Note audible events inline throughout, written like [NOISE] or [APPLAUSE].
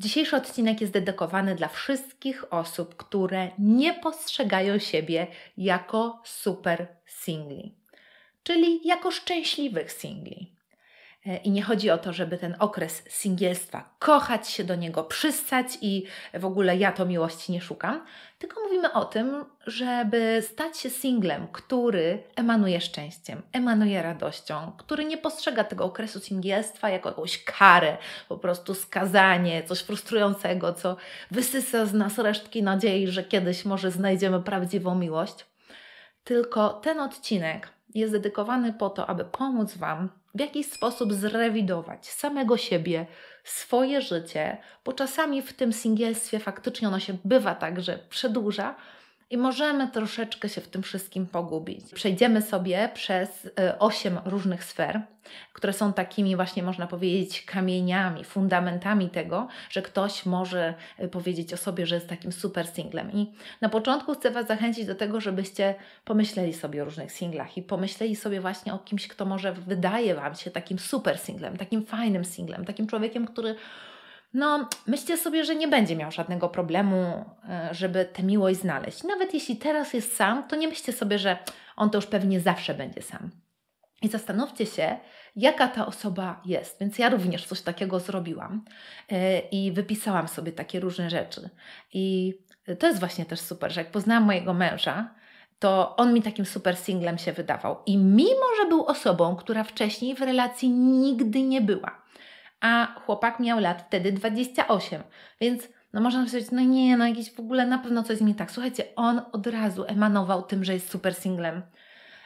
Dzisiejszy odcinek jest dedykowany dla wszystkich osób, które nie postrzegają siebie jako super singli, czyli jako szczęśliwych singli. E, I nie chodzi o to, żeby ten okres singielstwa kochać się do niego, przystać i w ogóle ja to miłości nie szukam, tylko mówimy o tym, żeby stać się singlem, który emanuje szczęściem, emanuje radością, który nie postrzega tego okresu singielstwa jako jakąś karę, po prostu skazanie, coś frustrującego, co wysysa z nas resztki nadziei, że kiedyś może znajdziemy prawdziwą miłość. Tylko ten odcinek jest dedykowany po to, aby pomóc Wam w jakiś sposób zrewidować samego siebie, swoje życie, bo czasami w tym singielstwie faktycznie ono się bywa tak, że przedłuża, i możemy troszeczkę się w tym wszystkim pogubić. Przejdziemy sobie przez e, osiem różnych sfer, które są takimi właśnie, można powiedzieć, kamieniami, fundamentami tego, że ktoś może e, powiedzieć o sobie, że jest takim super singlem. I na początku chcę Was zachęcić do tego, żebyście pomyśleli sobie o różnych singlach i pomyśleli sobie właśnie o kimś, kto może wydaje Wam się takim super singlem, takim fajnym singlem, takim człowiekiem, który no myślcie sobie, że nie będzie miał żadnego problemu, e, żeby tę miłość znaleźć. Nawet jeśli teraz jest sam, to nie myślcie sobie, że on to już pewnie zawsze będzie sam. I zastanówcie się, jaka ta osoba jest. Więc ja również coś takiego zrobiłam e, i wypisałam sobie takie różne rzeczy. I to jest właśnie też super, że jak poznałam mojego męża, to on mi takim super singlem się wydawał. I mimo, że był osobą, która wcześniej w relacji nigdy nie była, a chłopak miał lat wtedy 28, więc no można powiedzieć, no nie, no jakieś w ogóle na pewno coś nie tak. Słuchajcie, on od razu emanował tym, że jest super singlem.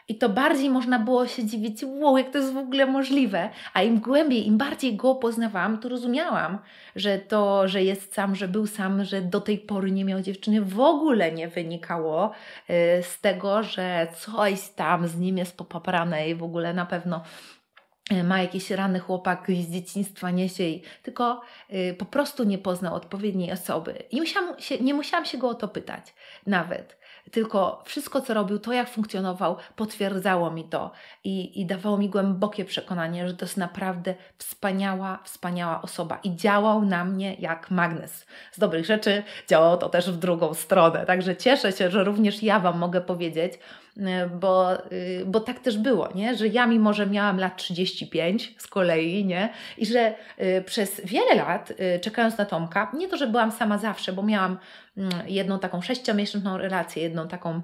I to bardziej można było się dziwić, wow, jak to jest w ogóle możliwe. A im głębiej, im bardziej go poznawałam, to rozumiałam, że to, że jest sam, że był sam, że do tej pory nie miał dziewczyny, w ogóle nie wynikało y, z tego, że coś tam z nim jest popaprane i w ogóle na pewno ma jakieś rany chłopak z dzieciństwa niesie tylko y, po prostu nie poznał odpowiedniej osoby. I musiałam się, nie musiałam się go o to pytać nawet. Tylko wszystko, co robił, to jak funkcjonował, potwierdzało mi to i, i dawało mi głębokie przekonanie, że to jest naprawdę wspaniała, wspaniała osoba i działał na mnie jak magnes. Z dobrych rzeczy działało to też w drugą stronę. Także cieszę się, że również ja Wam mogę powiedzieć, y, bo, y, bo tak też było, nie? że ja mimo, że miałam lat 35 z kolei, nie? i że y, przez wiele lat czekając na Tomka, nie to, że byłam sama zawsze, bo miałam jedną taką sześciomiesięczną relację, jedną taką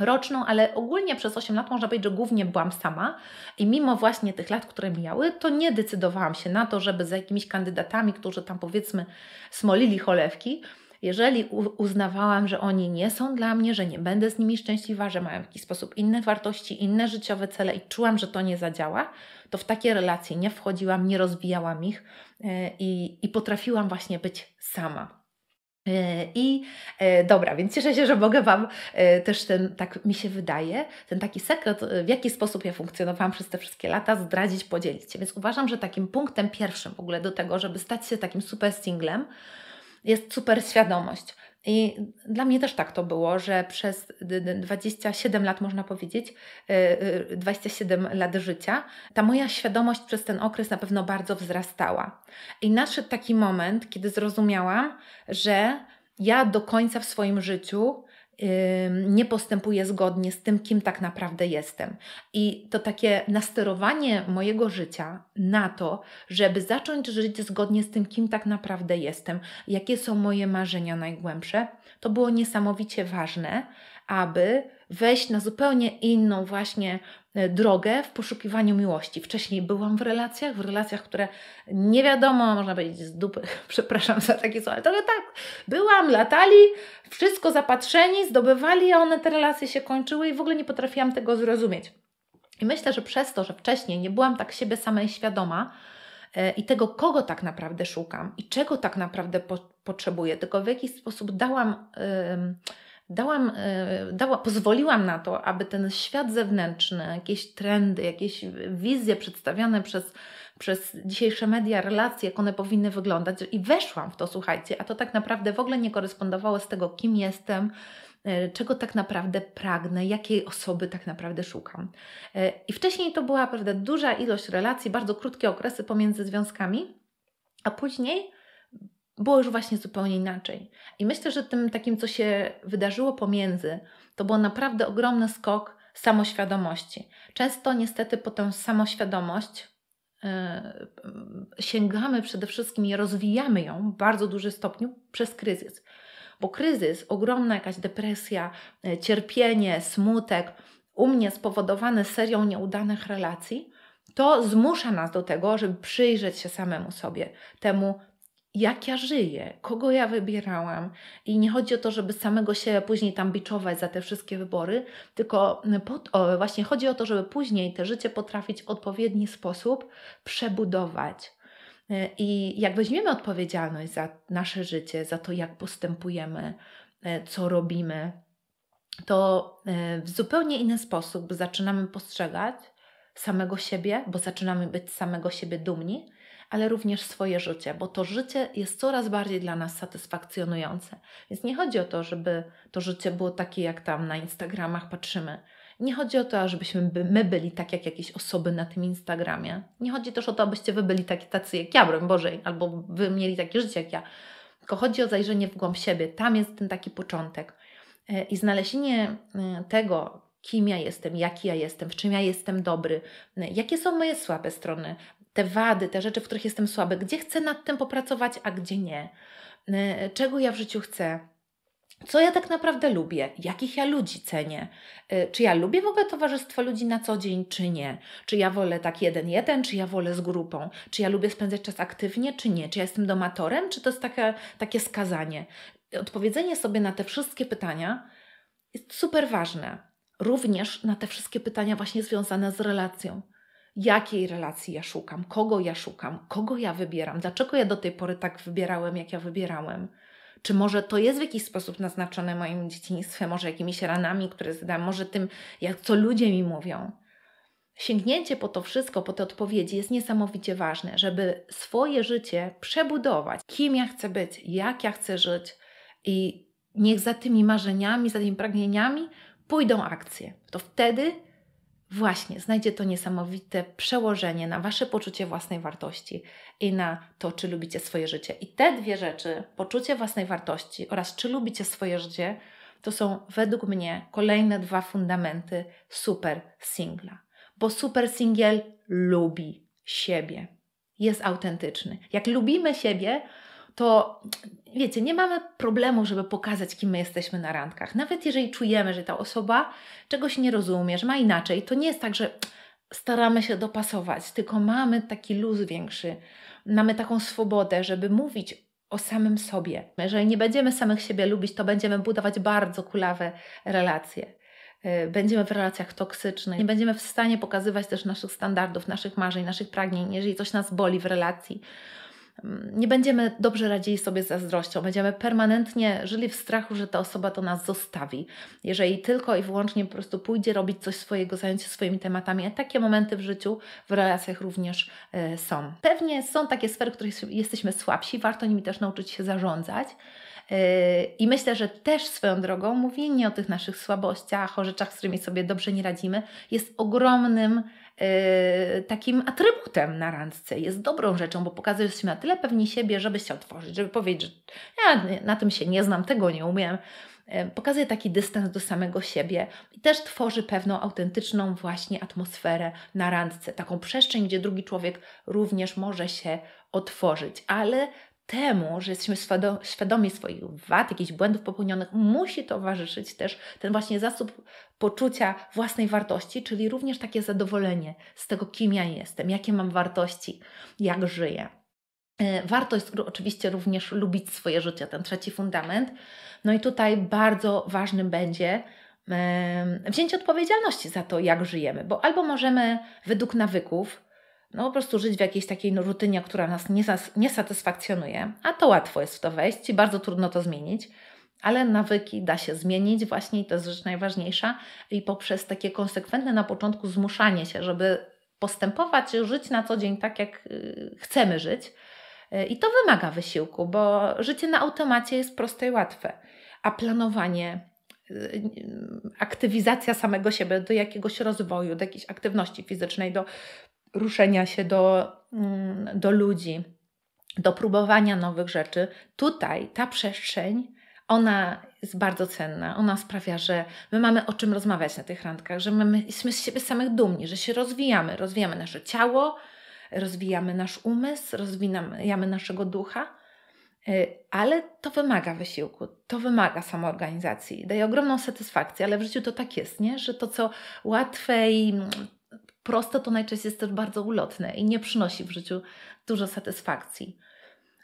roczną, ale ogólnie przez 8 lat można powiedzieć, że głównie byłam sama i mimo właśnie tych lat, które mijały, to nie decydowałam się na to, żeby za jakimiś kandydatami, którzy tam powiedzmy smolili cholewki, jeżeli uznawałam, że oni nie są dla mnie, że nie będę z nimi szczęśliwa, że mają w jakiś sposób inne wartości, inne życiowe cele i czułam, że to nie zadziała, to w takie relacje nie wchodziłam, nie rozwijałam ich e, i, i potrafiłam właśnie być sama. E, I e, dobra, więc cieszę się, że mogę Wam e, też ten, tak mi się wydaje, ten taki sekret, w jaki sposób ja funkcjonowałam przez te wszystkie lata, zdradzić, podzielić się. Więc uważam, że takim punktem pierwszym w ogóle do tego, żeby stać się takim super singlem, jest super świadomość. I dla mnie też tak to było, że przez 27 lat, można powiedzieć, 27 lat życia, ta moja świadomość przez ten okres na pewno bardzo wzrastała. I nadszedł taki moment, kiedy zrozumiałam, że ja do końca w swoim życiu nie postępuję zgodnie z tym, kim tak naprawdę jestem. I to takie nasterowanie mojego życia na to, żeby zacząć żyć zgodnie z tym, kim tak naprawdę jestem, jakie są moje marzenia najgłębsze, to było niesamowicie ważne, aby wejść na zupełnie inną właśnie e, drogę w poszukiwaniu miłości. Wcześniej byłam w relacjach, w relacjach, które nie wiadomo, można powiedzieć z dupy, [LAUGHS] przepraszam za takie słowa, ale tak, byłam, latali, wszystko zapatrzeni, zdobywali, a one te relacje się kończyły i w ogóle nie potrafiłam tego zrozumieć. I myślę, że przez to, że wcześniej nie byłam tak siebie samej świadoma, e, i tego, kogo tak naprawdę szukam i czego tak naprawdę po, potrzebuję, tylko w jaki sposób dałam dałam, e, dała, pozwoliłam na to, aby ten świat zewnętrzny, jakieś trendy, jakieś wizje przedstawiane przez, przez dzisiejsze media, relacje, jak one powinny wyglądać, i weszłam w to, słuchajcie, a to tak naprawdę w ogóle nie korespondowało z tego, kim jestem, e, czego tak naprawdę pragnę, jakiej osoby tak naprawdę szukam. E, I wcześniej to była prawda, duża ilość relacji, bardzo krótkie okresy pomiędzy związkami, a później było już właśnie zupełnie inaczej. I myślę, że tym takim, co się wydarzyło pomiędzy, to był naprawdę ogromny skok samoświadomości. Często niestety po tę samoświadomość yy, sięgamy przede wszystkim i rozwijamy ją w bardzo dużym stopniu przez kryzys. Bo kryzys, ogromna jakaś depresja, yy, cierpienie, smutek, u mnie spowodowany serią nieudanych relacji, to zmusza nas do tego, żeby przyjrzeć się samemu sobie, temu, jak ja żyję, kogo ja wybierałam. I nie chodzi o to, żeby samego siebie później tam biczować za te wszystkie wybory, tylko pod, o, właśnie chodzi o to, żeby później te życie potrafić w odpowiedni sposób przebudować. E, I jak weźmiemy odpowiedzialność za nasze życie, za to, jak postępujemy, e, co robimy, to e, w zupełnie inny sposób zaczynamy postrzegać samego siebie, bo zaczynamy być samego siebie dumni, ale również swoje życie, bo to życie jest coraz bardziej dla nas satysfakcjonujące. Więc nie chodzi o to, żeby to życie było takie, jak tam na Instagramach patrzymy. Nie chodzi o to, żebyśmy my byli tak jak jakieś osoby na tym Instagramie. Nie chodzi też o to, abyście wy byli tacy jak ja, broń Bożej, albo wy mieli takie życie jak ja. Tylko chodzi o zajrzenie w głąb siebie. Tam jest ten taki początek. E, I znalezienie e, tego, kim ja jestem, jaki ja jestem, w czym ja jestem dobry, e, jakie są moje słabe strony, te wady, te rzeczy, w których jestem słaby, gdzie chcę nad tym popracować, a gdzie nie, czego ja w życiu chcę. Co ja tak naprawdę lubię? Jakich ja ludzi cenię? Czy ja lubię w ogóle towarzystwo ludzi na co dzień, czy nie? Czy ja wolę tak jeden, jeden, czy ja wolę z grupą? Czy ja lubię spędzać czas aktywnie, czy nie? Czy ja jestem domatorem, czy to jest takie, takie skazanie? odpowiedzenie sobie na te wszystkie pytania jest super ważne. Również na te wszystkie pytania właśnie związane z relacją. Jakiej relacji ja szukam? Kogo ja szukam? Kogo ja wybieram? Dlaczego ja do tej pory tak wybierałem, jak ja wybierałem? Czy może to jest w jakiś sposób naznaczone moim dzieciństwem, może jakimiś ranami, które zadam, może tym, jak co ludzie mi mówią? Sięgnięcie po to wszystko, po te odpowiedzi jest niesamowicie ważne, żeby swoje życie przebudować. Kim ja chcę być, jak ja chcę żyć, i niech za tymi marzeniami, za tymi pragnieniami pójdą akcje. To wtedy właśnie znajdzie to niesamowite przełożenie na Wasze poczucie własnej wartości i na to, czy lubicie swoje życie. I te dwie rzeczy, poczucie własnej wartości oraz czy lubicie swoje życie, to są według mnie kolejne dwa fundamenty super singla. Bo super singiel lubi siebie, jest autentyczny. Jak lubimy siebie, to wiecie, nie mamy problemu, żeby pokazać, kim my jesteśmy na randkach. Nawet jeżeli czujemy, że ta osoba czegoś nie rozumie, że ma inaczej, to nie jest tak, że staramy się dopasować, tylko mamy taki luz większy, mamy taką swobodę, żeby mówić o samym sobie. Jeżeli nie będziemy samych siebie lubić, to będziemy budować bardzo kulawe relacje. Y, będziemy w relacjach toksycznych, nie będziemy w stanie pokazywać też naszych standardów, naszych marzeń, naszych pragnień, jeżeli coś nas boli w relacji nie będziemy dobrze radzili sobie z zazdrością, będziemy permanentnie żyli w strachu, że ta osoba to nas zostawi. Jeżeli tylko i wyłącznie po prostu pójdzie robić coś swojego, zająć się swoimi tematami, a takie momenty w życiu, w relacjach również y, są. Pewnie są takie sfery, w których jesteśmy słabsi, warto nimi też nauczyć się zarządzać. E, I myślę, że też swoją drogą mówienie o tych naszych słabościach, o rzeczach, z którymi sobie dobrze nie radzimy, jest ogromnym takim atrybutem na randce. Jest dobrą rzeczą, bo pokazuje się na tyle pewni siebie, żeby się otworzyć, żeby powiedzieć, że ja na tym się nie znam, tego nie umiem. Yy, pokazuje taki dystans do samego siebie i też tworzy pewną autentyczną właśnie atmosferę na randce, taką przestrzeń, gdzie drugi człowiek również może się otworzyć, ale temu, że jesteśmy świadomi swoich wad, jakichś błędów popełnionych, musi towarzyszyć też ten właśnie zasób poczucia własnej wartości, czyli również takie zadowolenie z tego, kim ja jestem, jakie mam wartości, jak żyję. E, warto jest oczywiście również lubić swoje życie, ten trzeci fundament. No i tutaj bardzo ważnym będzie wzięcie odpowiedzialności za to, jak żyjemy, bo albo możemy według nawyków, no po prostu żyć w jakiejś takiej no, rutynie, która nas nie, nie satysfakcjonuje, a to łatwo jest w to wejść i bardzo trudno to zmienić, ale nawyki da się zmienić właśnie i to jest rzecz najważniejsza. I poprzez takie konsekwentne na początku zmuszanie się, żeby postępować, żyć na co dzień tak, jak y, chcemy żyć. Y, I to wymaga wysiłku, bo życie na automacie jest proste i łatwe, a planowanie, y, aktywizacja samego siebie do jakiegoś rozwoju, do jakiejś aktywności fizycznej, do ruszenia się do, mm, do ludzi, do próbowania nowych rzeczy, tutaj ta przestrzeń, ona jest bardzo cenna. Ona sprawia, że my mamy o czym rozmawiać na tych randkach, że my jesteśmy z siebie samych dumni, że się rozwijamy. Rozwijamy nasze ciało, rozwijamy nasz umysł, rozwijamy naszego ducha, y, ale to wymaga wysiłku, to wymaga samoorganizacji. Daje ogromną satysfakcję, ale w życiu to tak jest, nie? że to, co łatwe i proste, to najczęściej jest też bardzo ulotne i nie przynosi w życiu dużo satysfakcji.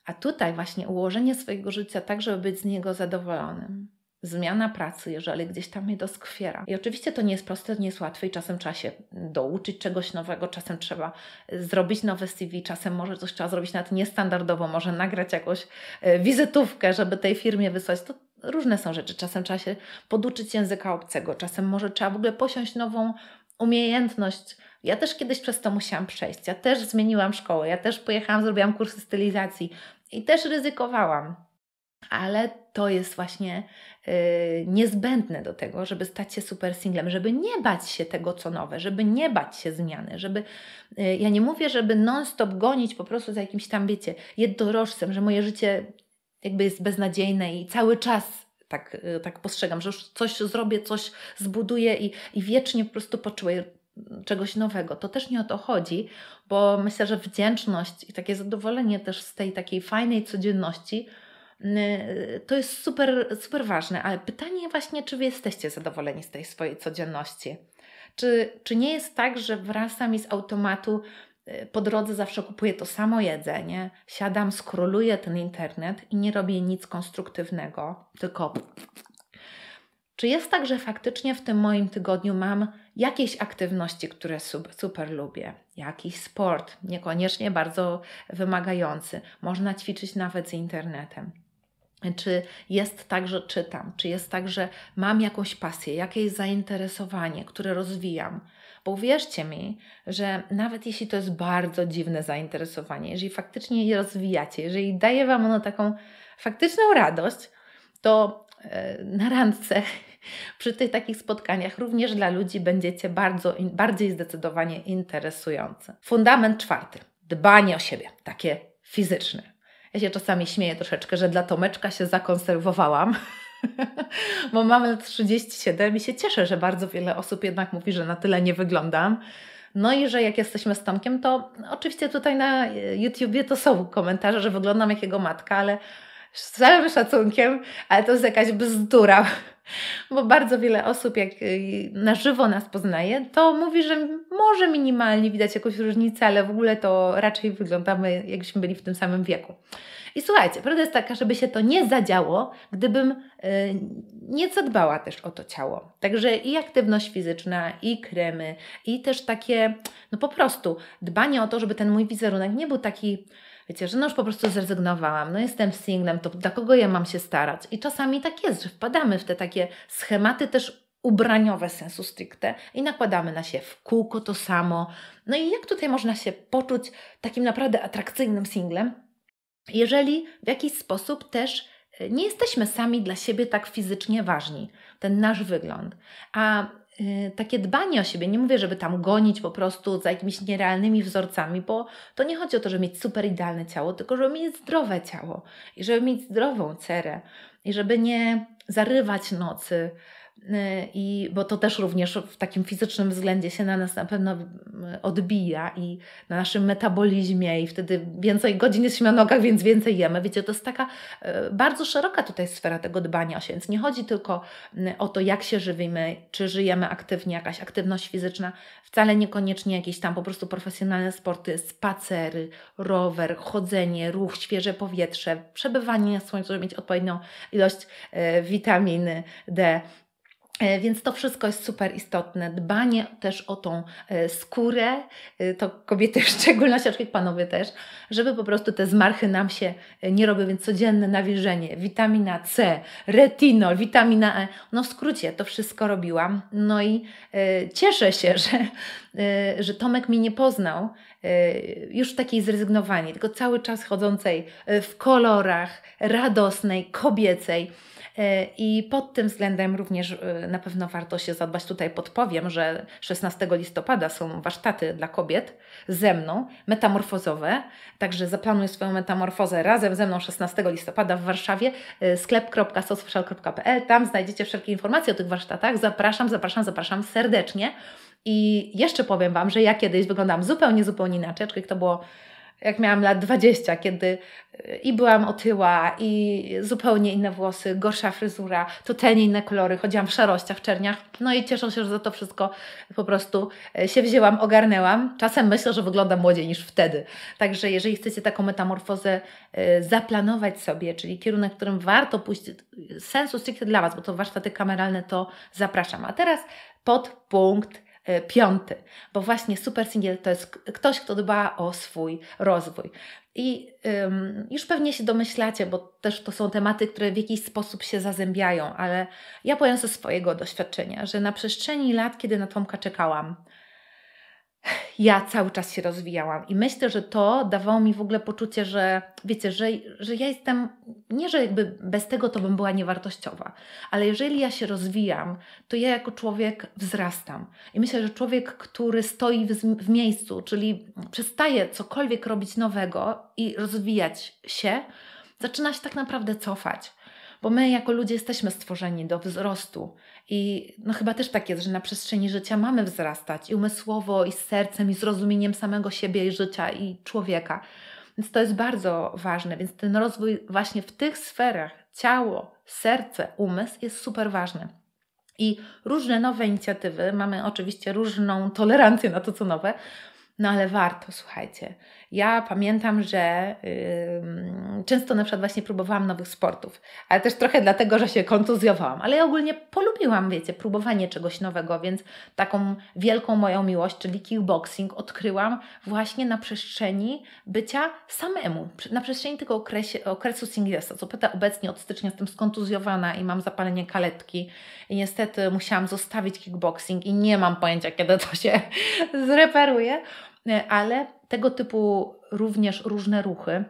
A tutaj właśnie ułożenie swojego życia tak, żeby być z niego zadowolonym. Zmiana pracy, jeżeli gdzieś tam mnie doskwiera. I oczywiście to nie jest proste, nie jest łatwe i czasem trzeba się douczyć czegoś nowego, czasem trzeba zrobić nowe CV, czasem może coś trzeba zrobić nawet niestandardowo, może nagrać jakąś e, wizytówkę, żeby tej firmie wysłać. To różne są rzeczy. Czasem trzeba się poduczyć języka obcego, czasem może trzeba w ogóle posiąść nową umiejętność. Ja też kiedyś przez to musiałam przejść. Ja też zmieniłam szkołę, ja też pojechałam, zrobiłam kursy stylizacji i też ryzykowałam. Ale to jest właśnie yy, niezbędne do tego, żeby stać się super singlem, żeby nie bać się tego, co nowe, żeby nie bać się zmiany, żeby. Yy, ja nie mówię, żeby non-stop gonić po prostu za jakimś tam, wiecie, jednorożcem, że moje życie jakby jest beznadziejne i cały czas tak, yy, tak postrzegam, że już coś zrobię, coś zbuduję i, i wiecznie po prostu poczuję czegoś nowego. To też nie o to chodzi, bo myślę, że wdzięczność i takie zadowolenie też z tej takiej fajnej codzienności y, to jest super, super ważne, ale pytanie właśnie, czy Wy jesteście zadowoleni z tej swojej codzienności? Czy, czy nie jest tak, że wracam i z automatu y, po drodze zawsze kupuję to samo jedzenie, siadam, skroluję ten internet i nie robię nic konstruktywnego, tylko czy jest tak, że faktycznie w tym moim tygodniu mam jakieś aktywności, które super lubię, jakiś sport, niekoniecznie bardzo wymagający, można ćwiczyć nawet z internetem. Czy jest tak, że czytam, czy jest tak, że mam jakąś pasję, jakieś zainteresowanie, które rozwijam. Bo uwierzcie mi, że nawet jeśli to jest bardzo dziwne zainteresowanie, jeżeli faktycznie je rozwijacie, jeżeli daje Wam ono taką faktyczną radość, to e, na randce przy tych takich spotkaniach również dla ludzi będziecie bardzo, bardziej zdecydowanie interesujące. Fundament czwarty. Dbanie o siebie, takie fizyczne. Ja się czasami śmieję troszeczkę, że dla Tomeczka się zakonserwowałam, [LAUGHS] bo mamy lat 37 i się cieszę, że bardzo wiele osób jednak mówi, że na tyle nie wyglądam. No i że jak jesteśmy z Tomkiem, to oczywiście tutaj na YouTubie to są komentarze, że wyglądam jak jego matka, ale z całym szacunkiem, ale to jest jakaś bzdura, bo bardzo wiele osób, jak y, na żywo nas poznaje, to mówi, że może minimalnie widać jakąś różnicę, ale w ogóle to raczej wyglądamy, jakbyśmy byli w tym samym wieku. I słuchajcie, prawda jest taka, żeby się to nie zadziało, gdybym y, nie zadbała też o to ciało. Także i aktywność fizyczna, i kremy, i też takie, no po prostu dbanie o to, żeby ten mój wizerunek nie był taki Wiecie, że no już po prostu zrezygnowałam, no jestem singlem, to dla kogo ja mam się starać? I czasami tak jest, że wpadamy w te takie schematy też ubraniowe sensu stricte i nakładamy na siebie w kółko to samo. No i jak tutaj można się poczuć takim naprawdę atrakcyjnym singlem, jeżeli w jakiś sposób też e, nie jesteśmy sami dla siebie tak fizycznie ważni, ten nasz wygląd. A takie dbanie o siebie. Nie mówię, żeby tam gonić po prostu za jakimiś nierealnymi wzorcami, bo to nie chodzi o to, żeby mieć super idealne ciało, tylko żeby mieć zdrowe ciało i żeby mieć zdrową cerę i żeby nie zarywać nocy, Y, I, bo to też również w takim fizycznym względzie się na nas na pewno y, odbija i na naszym metabolizmie i wtedy więcej godzin jesteśmy na nogach, więc więcej jemy. Wiecie, to jest taka y, bardzo szeroka tutaj sfera tego dbania o siebie, więc nie chodzi tylko o to, jak się żywimy, czy żyjemy aktywnie, jakaś aktywność fizyczna, wcale niekoniecznie jakieś tam po prostu profesjonalne sporty, spacery, rower, chodzenie, ruch, świeże powietrze, przebywanie na słońcu, żeby mieć odpowiednią ilość witaminy D, więc to wszystko jest super istotne. Dbanie też o tą e, skórę, e, to kobiety w [LAUGHS] szczególności, aczkolwiek panowie też, żeby po prostu te zmarchy nam się nie robiły, więc codzienne nawilżenie, witamina C, retinol, witamina E. No w skrócie to wszystko robiłam. No i cieszę się, [LAUGHS] że, że Tomek mnie nie poznał już w takiej zrezygnowanej, tylko cały czas chodzącej w kolorach, radosnej, kobiecej E, I pod tym względem również e, na pewno warto się zadbać. Tutaj podpowiem, że 16 listopada są warsztaty dla kobiet ze mną, metamorfozowe. Także zaplanuj swoją metamorfozę razem ze mną 16 listopada w Warszawie. E, sklep.sosocial.pl. Tam znajdziecie wszelkie informacje o tych warsztatach. Zapraszam, zapraszam, zapraszam serdecznie. I jeszcze powiem Wam, że ja kiedyś wyglądałam zupełnie, zupełnie inaczej, to było jak miałam lat 20, kiedy i byłam otyła, i zupełnie inne włosy, gorsza fryzura, totalnie inne kolory, chodziłam w szarościach, w czerniach. No i cieszę się, że za to wszystko po prostu y, się wzięłam, ogarnęłam. Czasem myślę, że wyglądam młodziej niż wtedy. Także jeżeli chcecie taką metamorfozę y, zaplanować sobie, czyli kierunek, w którym warto pójść, sensu stricte dla Was, bo to warsztaty kameralne, to zapraszam. A teraz pod punkt E, piąty, bo właśnie super singiel to jest ktoś, kto dba o swój rozwój. I ym, już pewnie się domyślacie, bo też to są tematy, które w jakiś sposób się zazębiają, ale ja powiem ze swojego doświadczenia, że na przestrzeni lat, kiedy na Tomka czekałam, ja cały czas się rozwijałam i myślę, że to dawało mi w ogóle poczucie, że wiecie, że, że ja jestem, nie że jakby bez tego to bym była niewartościowa, ale jeżeli ja się rozwijam, to ja jako człowiek wzrastam. I myślę, że człowiek, który stoi w, w miejscu, czyli przestaje cokolwiek robić nowego i rozwijać się, zaczyna się tak naprawdę cofać bo my jako ludzie jesteśmy stworzeni do wzrostu i no chyba też tak jest, że na przestrzeni życia mamy wzrastać i umysłowo, i z sercem, i zrozumieniem samego siebie i życia i człowieka. Więc to jest bardzo ważne, więc ten rozwój właśnie w tych sferach, ciało, serce, umysł jest super ważny. I różne nowe inicjatywy, mamy oczywiście różną tolerancję na to, co nowe, no ale warto, słuchajcie. Ja pamiętam, że yy, często na przykład właśnie próbowałam nowych sportów, ale też trochę dlatego, że się kontuzjowałam. Ale ja ogólnie polubiłam, wiecie, próbowanie czegoś nowego, więc taką wielką moją miłość, czyli kickboxing, odkryłam właśnie na przestrzeni bycia samemu, na przestrzeni tego okresie, okresu singlesa. Co pyta, obecnie od stycznia jestem skontuzjowana i mam zapalenie kaletki i niestety musiałam zostawić kickboxing i nie mam pojęcia, kiedy to się [LAUGHS] zreperuje. E, ale tego typu również różne ruchy,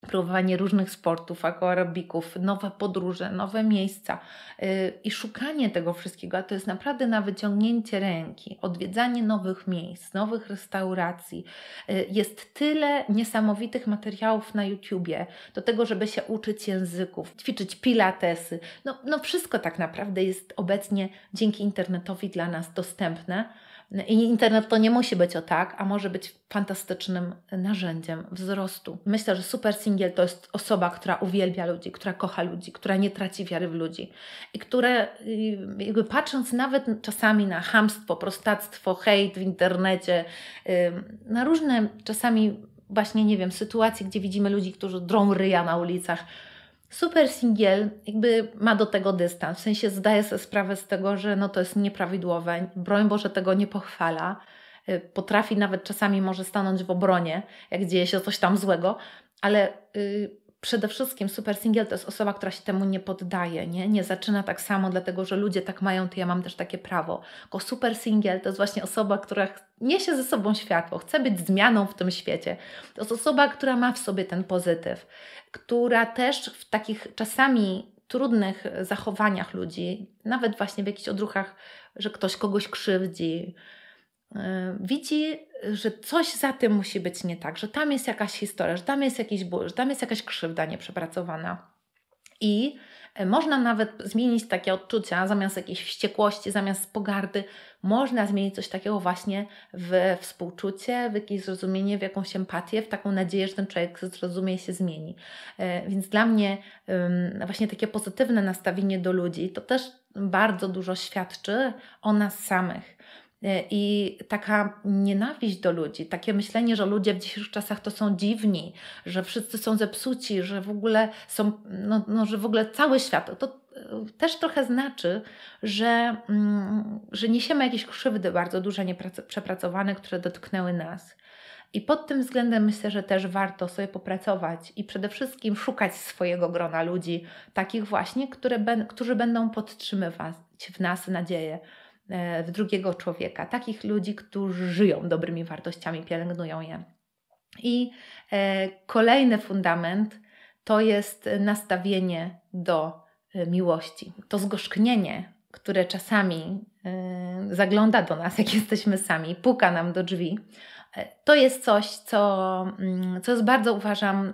próbowanie różnych sportów, aerobików, nowe podróże, nowe miejsca yy, i szukanie tego wszystkiego, a to jest naprawdę na wyciągnięcie ręki, odwiedzanie nowych miejsc, nowych restauracji. Yy, jest tyle niesamowitych materiałów na YouTubie do tego, żeby się uczyć języków, ćwiczyć pilatesy. No, no wszystko tak naprawdę jest obecnie dzięki internetowi dla nas dostępne. I internet to nie musi być o tak, a może być fantastycznym narzędziem wzrostu. Myślę, że super singiel to jest osoba, która uwielbia ludzi, która kocha ludzi, która nie traci wiary w ludzi i które, jakby patrząc nawet czasami na hamstwo, prostactwo, hejt w internecie, na różne czasami właśnie, nie wiem, sytuacje, gdzie widzimy ludzi, którzy drą ryja na ulicach, Super singiel jakby ma do tego dystans, w sensie zdaje sobie sprawę z tego, że no to jest nieprawidłowe, broń Boże tego nie pochwala, y, potrafi nawet czasami może stanąć w obronie, jak dzieje się coś tam złego, ale yy, przede wszystkim super singiel to jest osoba, która się temu nie poddaje, nie? nie zaczyna tak samo, dlatego że ludzie tak mają, to ja mam też takie prawo. Tylko super singiel to jest właśnie osoba, która niesie ze sobą światło, chce być zmianą w tym świecie. To jest osoba, która ma w sobie ten pozytyw która też w takich czasami trudnych zachowaniach ludzi, nawet właśnie w jakichś odruchach, że ktoś kogoś krzywdzi, widzi, że coś za tym musi być nie tak, że tam jest jakaś historia, że tam jest jakiś ból, że tam jest jakaś krzywda nieprzepracowana. I E, można nawet zmienić takie odczucia, zamiast jakiejś wściekłości, zamiast pogardy, można zmienić coś takiego właśnie w współczucie, w jakieś zrozumienie, w jakąś empatię, w taką nadzieję, że ten człowiek zrozumie i się zmieni. E, więc dla mnie właśnie takie pozytywne nastawienie do ludzi to też bardzo dużo świadczy o nas samych. E, I taka nienawiść do ludzi, takie myślenie, że ludzie w dzisiejszych czasach to są dziwni, że wszyscy są zepsuci, że w ogóle są, no, no że w ogóle cały świat, to e, też trochę znaczy, że, mm, że niesiemy jakieś krzywdy bardzo duże, nieprzepracowane, które dotknęły nas. I pod tym względem myślę, że też warto sobie popracować i przede wszystkim szukać swojego grona ludzi, takich właśnie, które, którzy będą podtrzymywać w nas nadzieję w drugiego człowieka, takich ludzi, którzy żyją dobrymi wartościami, pielęgnują je. I e, kolejny fundament to jest nastawienie do y, miłości. To zgorzknienie, które czasami zagląda do nas, jak jesteśmy sami, puka nam do drzwi, to jest coś, co, mm, co jest bardzo, uważam,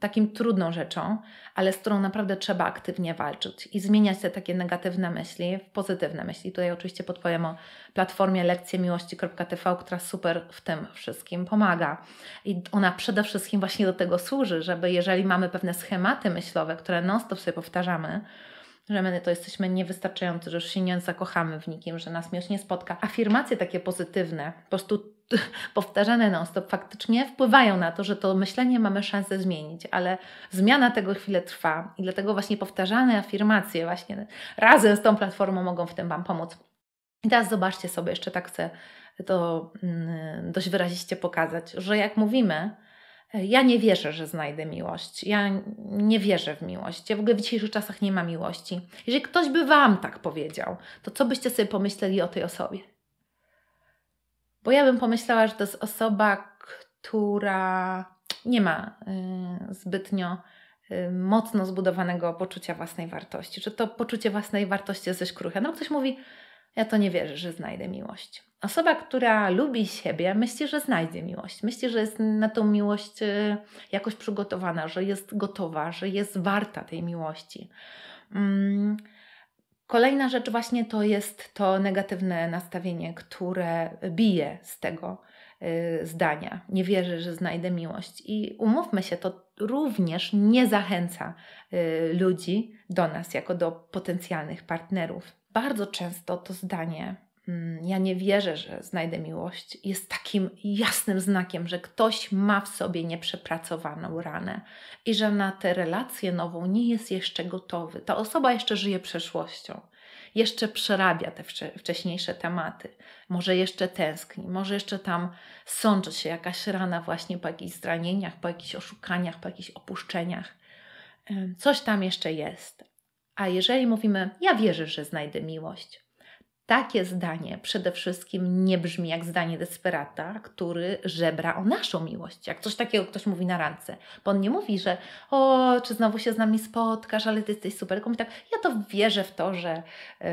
takim trudną rzeczą, ale z którą naprawdę trzeba aktywnie walczyć i zmieniać te takie negatywne myśli w pozytywne myśli. Tutaj oczywiście podpowiem o platformie lekcjemiłości.tv, która super w tym wszystkim pomaga. I ona przede wszystkim właśnie do tego służy, żeby jeżeli mamy pewne schematy myślowe, które non-stop sobie powtarzamy, że my to jesteśmy niewystarczający, że już się nie zakochamy w nikim, że nas miłość nie spotka. Afirmacje takie pozytywne, po prostu [LAUGHS] powtarzane non-stop, faktycznie wpływają na to, że to myślenie mamy szansę zmienić, ale zmiana tego chwilę trwa i dlatego właśnie powtarzane afirmacje właśnie razem z tą platformą mogą w tym Wam pomóc. I teraz zobaczcie sobie, jeszcze tak chcę to mm, dość wyraziście pokazać, że jak mówimy, ja nie wierzę, że znajdę miłość. Ja nie wierzę w miłość. Ja w ogóle w dzisiejszych czasach nie ma miłości. Jeżeli ktoś by Wam tak powiedział, to co byście sobie pomyśleli o tej osobie? Bo ja bym pomyślała, że to jest osoba, która nie ma y, zbytnio y, mocno zbudowanego poczucia własnej wartości. Że to poczucie własnej wartości jest dość kruche. No ktoś mówi, ja to nie wierzę, że znajdę miłość. Osoba, która lubi siebie, myśli, że znajdzie miłość. Myśli, że jest na tą miłość y, jakoś przygotowana, że jest gotowa, że jest warta tej miłości. Mm. Kolejna rzecz właśnie to jest to negatywne nastawienie, które bije z tego y, zdania. Nie wierzę, że znajdę miłość. I umówmy się, to również nie zachęca y, ludzi do nas jako do potencjalnych partnerów. Bardzo często to zdanie ja nie wierzę, że znajdę miłość, jest takim jasnym znakiem, że ktoś ma w sobie nieprzepracowaną ranę i że na tę relację nową nie jest jeszcze gotowy. Ta osoba jeszcze żyje przeszłością, jeszcze przerabia te wcześniejsze tematy, może jeszcze tęskni, może jeszcze tam sączy się jakaś rana właśnie po jakichś zranieniach, po jakichś oszukaniach, po jakichś opuszczeniach. Coś tam jeszcze jest. A jeżeli mówimy, ja wierzę, że znajdę miłość, takie zdanie przede wszystkim nie brzmi jak zdanie desperata, który żebra o naszą miłość. Jak coś takiego ktoś mówi na randce. Bo on nie mówi, że o, czy znowu się z nami spotkasz, ale ty jesteś super. Mówi tak, ja to wierzę w to, że, yy,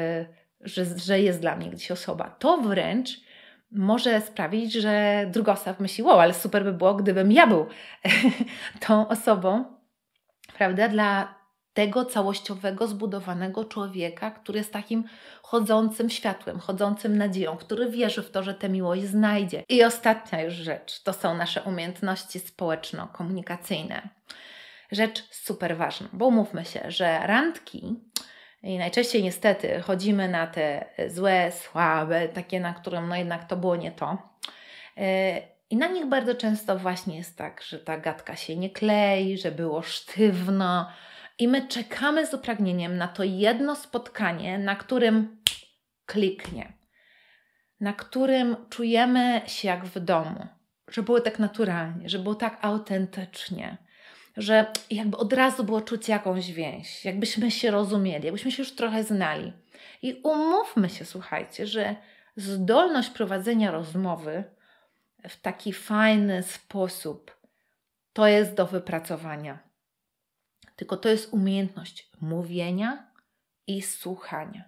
że, że jest dla mnie gdzieś osoba. To wręcz może sprawić, że druga osoba myśli, wow, ale super by było, gdybym ja był [LAUGHS] tą osobą, prawda, dla tego całościowego, zbudowanego człowieka, który jest takim chodzącym światłem, chodzącym nadzieją, który wierzy w to, że tę miłość znajdzie. I ostatnia już rzecz to są nasze umiejętności społeczno-komunikacyjne. Rzecz super ważna, bo umówmy się, że randki i najczęściej niestety chodzimy na te złe, słabe, takie, na którym no jednak to było nie to. E, I na nich bardzo często właśnie jest tak, że ta gadka się nie klei, że było sztywno, i my czekamy z upragnieniem na to jedno spotkanie, na którym kliknie, na którym czujemy się jak w domu, że było tak naturalnie, że było tak autentycznie, że jakby od razu było czuć jakąś więź, jakbyśmy się rozumieli, jakbyśmy się już trochę znali. I umówmy się, słuchajcie, że zdolność prowadzenia rozmowy w taki fajny sposób to jest do wypracowania tylko to jest umiejętność mówienia i słuchania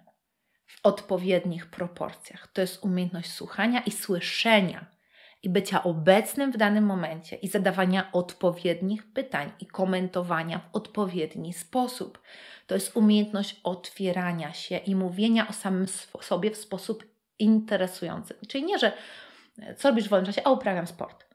w odpowiednich proporcjach. To jest umiejętność słuchania i słyszenia i bycia obecnym w danym momencie i zadawania odpowiednich pytań i komentowania w odpowiedni sposób. To jest umiejętność otwierania się i mówienia o samym sobie w sposób interesujący. Czyli nie, że e, co robisz w wolnym czasie, a uprawiam sport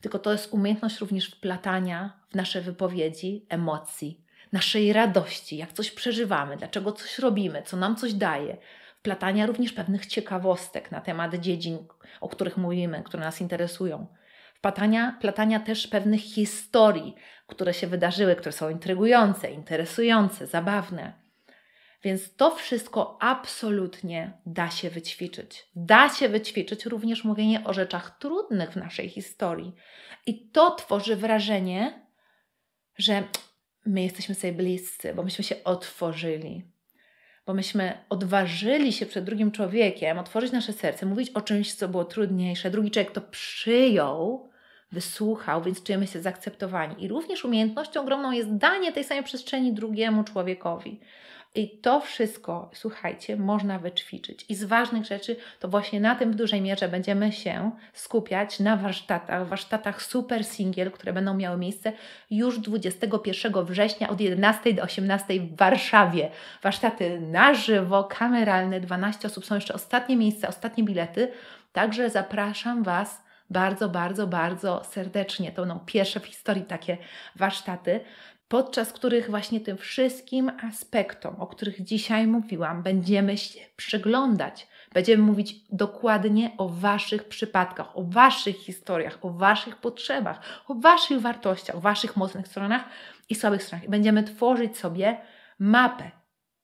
tylko to jest umiejętność również wplatania w nasze wypowiedzi emocji, naszej radości, jak coś przeżywamy, dlaczego coś robimy, co nam coś daje. Wplatania również pewnych ciekawostek na temat dziedzin, o których mówimy, które nas interesują. Wplatania, wplatania też pewnych historii, które się wydarzyły, które są intrygujące, interesujące, zabawne. Więc to wszystko absolutnie da się wyćwiczyć. Da się wyćwiczyć również mówienie o rzeczach trudnych w naszej historii. I to tworzy wrażenie, że my jesteśmy sobie bliscy, bo myśmy się otworzyli, bo myśmy odważyli się przed drugim człowiekiem, otworzyć nasze serce, mówić o czymś, co było trudniejsze. Drugi człowiek to przyjął, wysłuchał, więc czujemy się zaakceptowani. I również umiejętnością ogromną jest danie tej samej przestrzeni drugiemu człowiekowi. I to wszystko, słuchajcie, można wyćwiczyć. I z ważnych rzeczy to właśnie na tym w dużej mierze będziemy się skupiać na warsztatach, warsztatach Super Singiel, które będą miały miejsce już 21 września od 11 do 18 w Warszawie. Warsztaty na żywo, kameralne, 12 osób, są jeszcze ostatnie miejsca, ostatnie bilety. Także zapraszam Was bardzo, bardzo, bardzo serdecznie. To będą pierwsze w historii takie warsztaty podczas których właśnie tym wszystkim aspektom, o których dzisiaj mówiłam, będziemy się przyglądać. Będziemy mówić dokładnie o Waszych przypadkach, o Waszych historiach, o Waszych potrzebach, o Waszych wartościach, o Waszych mocnych stronach i słabych stronach. I będziemy tworzyć sobie mapę,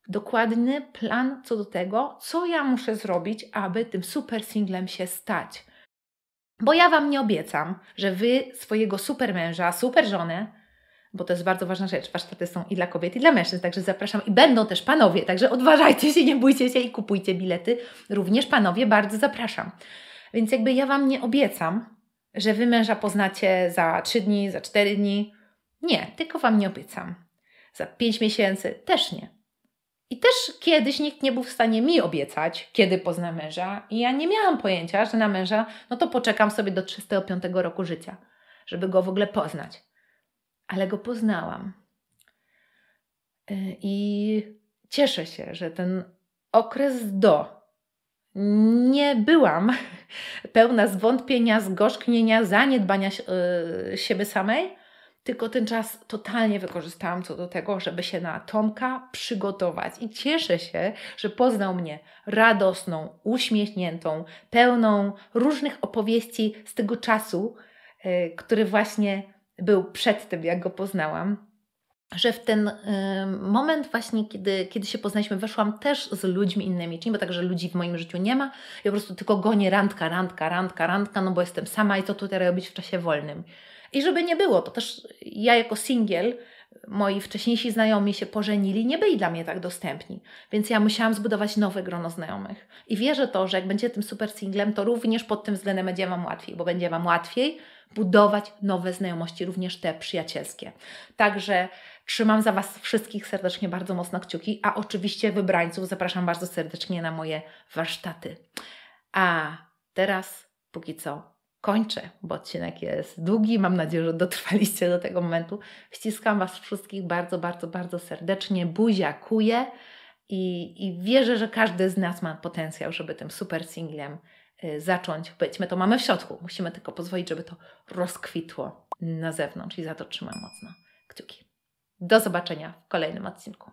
dokładny plan co do tego, co ja muszę zrobić, aby tym super singlem się stać. Bo ja Wam nie obiecam, że Wy swojego super męża, super żonę bo to jest bardzo ważna rzecz. Warsztaty są i dla kobiet, i dla mężczyzn, także zapraszam. I będą też panowie, także odważajcie się, nie bójcie się i kupujcie bilety. Również panowie, bardzo zapraszam. Więc jakby ja Wam nie obiecam, że Wy męża poznacie za 3 dni, za 4 dni. Nie, tylko Wam nie obiecam. Za 5 miesięcy też nie. I też kiedyś nikt nie był w stanie mi obiecać, kiedy pozna męża, i ja nie miałam pojęcia, że na męża, no to poczekam sobie do 305 roku życia, żeby go w ogóle poznać ale go poznałam. Y, I cieszę się, że ten okres do nie byłam [LAUGHS] pełna zwątpienia, zgorzknienia, zaniedbania y, siebie samej, tylko ten czas totalnie wykorzystałam co do tego, żeby się na Tomka przygotować. I cieszę się, że poznał mnie radosną, uśmiechniętą, pełną różnych opowieści z tego czasu, y, który właśnie był przed tym, jak go poznałam, że w ten y, moment właśnie, kiedy, kiedy się poznaliśmy, weszłam też z ludźmi innymi, czyli bo także ludzi w moim życiu nie ma. Ja po prostu tylko gonię randka, randka, randka, randka, no bo jestem sama i co tutaj robić w czasie wolnym. I żeby nie było, to też ja jako singiel, moi wcześniejsi znajomi się pożenili, nie byli dla mnie tak dostępni. Więc ja musiałam zbudować nowe grono znajomych. I wierzę to, że jak będzie tym super singlem, to również pod tym względem będzie Wam łatwiej, bo będzie Wam łatwiej budować nowe znajomości, również te przyjacielskie. Także trzymam za Was wszystkich serdecznie bardzo mocno kciuki, a oczywiście wybrańców zapraszam bardzo serdecznie na moje warsztaty. A teraz, póki co, kończę, bo odcinek jest długi. Mam nadzieję, że dotrwaliście do tego momentu. Ściskam Was wszystkich bardzo, bardzo, bardzo serdecznie. Buziakuję i, i wierzę, że każdy z nas ma potencjał, żeby tym super singlem zacząć być. My to mamy w środku, musimy tylko pozwolić, żeby to rozkwitło na zewnątrz i za to trzymam mocno kciuki. Do zobaczenia w kolejnym odcinku.